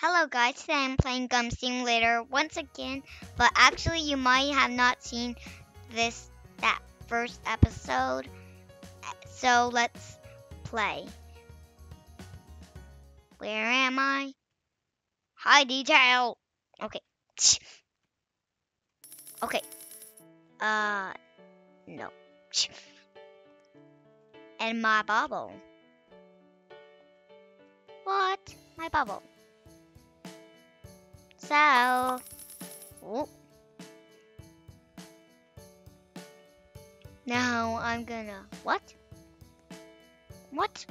Hello guys, today I'm playing Gum Simulator once again, but actually you might have not seen this, that first episode, so let's play. Where am I? High detail! Okay. Okay. Uh, no. And my bubble. What? My bubble. So, now I'm gonna, what? What?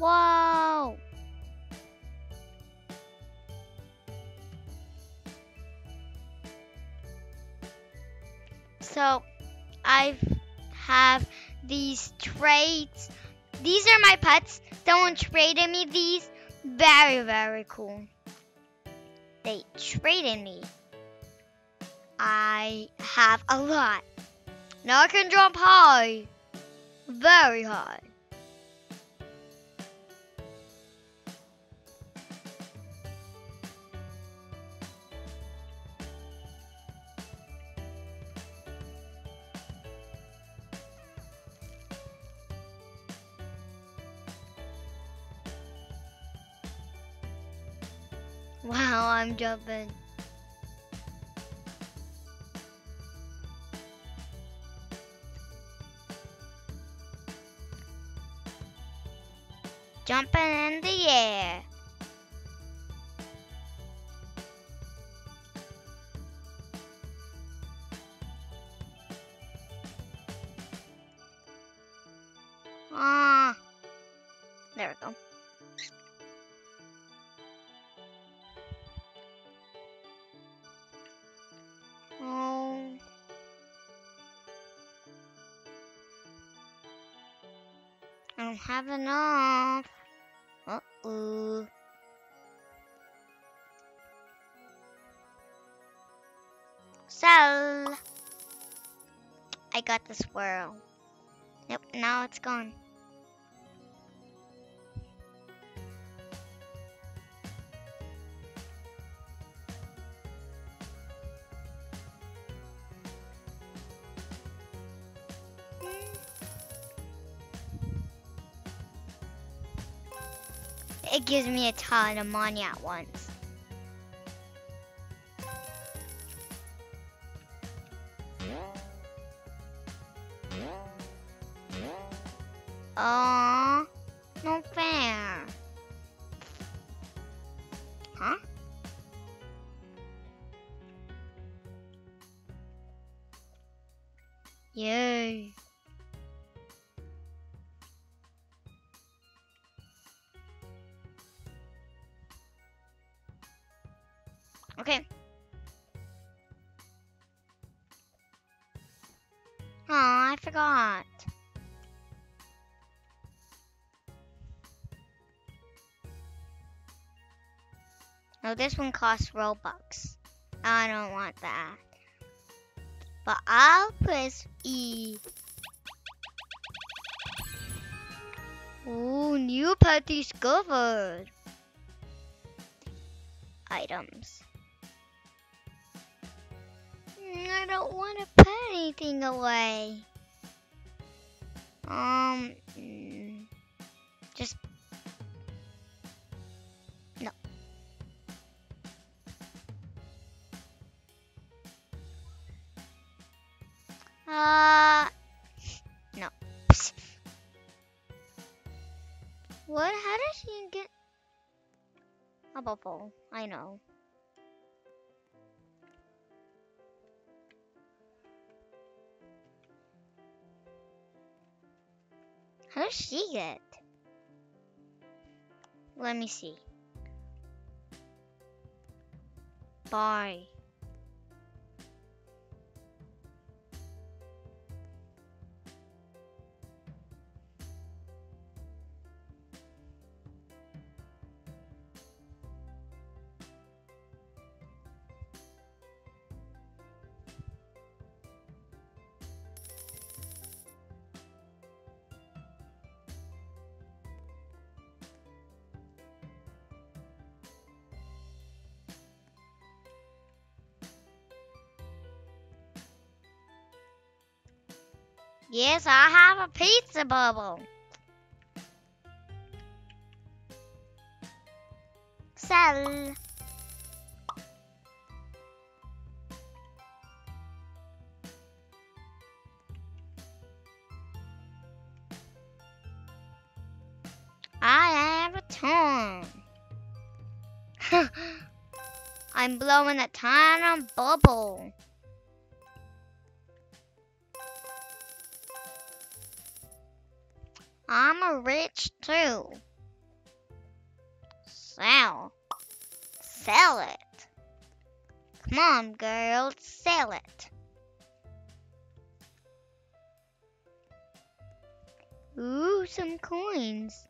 Whoa! So, I have these traits. These are my pets. Someone traded me these. Very, very cool. They traded me. I have a lot. Now I can jump high. Very high. Wow, I'm jumping. Jumping in the air. Don't have enough. Uh-oh. Sell. I got the swirl. Yep, now it's gone. It gives me a ton of money at once. Aww, no fair. Huh? Yay. Okay. Oh, I forgot. No, this one costs Robux. I don't want that. But I'll press E. Ooh, new pet discovered. Items. I don't want to put anything away. Um, mm, just no. Uh, no. What? How does she get a bubble? I know. How does she get? Let me see. Bye. Yes, I have a pizza bubble. Sell. I have a turn. I'm blowing a tiny bubble. I'm a rich too. Sell. Sell it. Come on, girls, sell it. Ooh, some coins.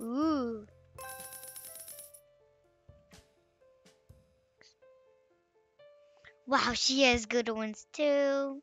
Ooh. Wow, she has good ones too.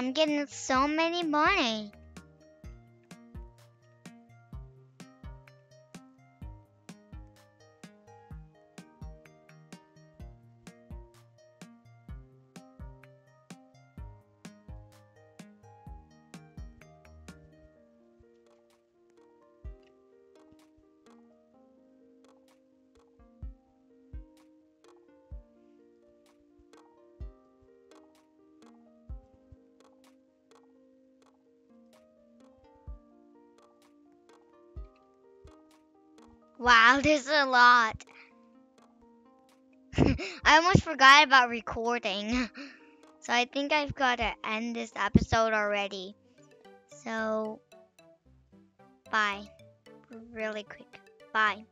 I'm getting so many money. Wow, there's a lot. I almost forgot about recording. So I think I've got to end this episode already. So, bye. Really quick. Bye.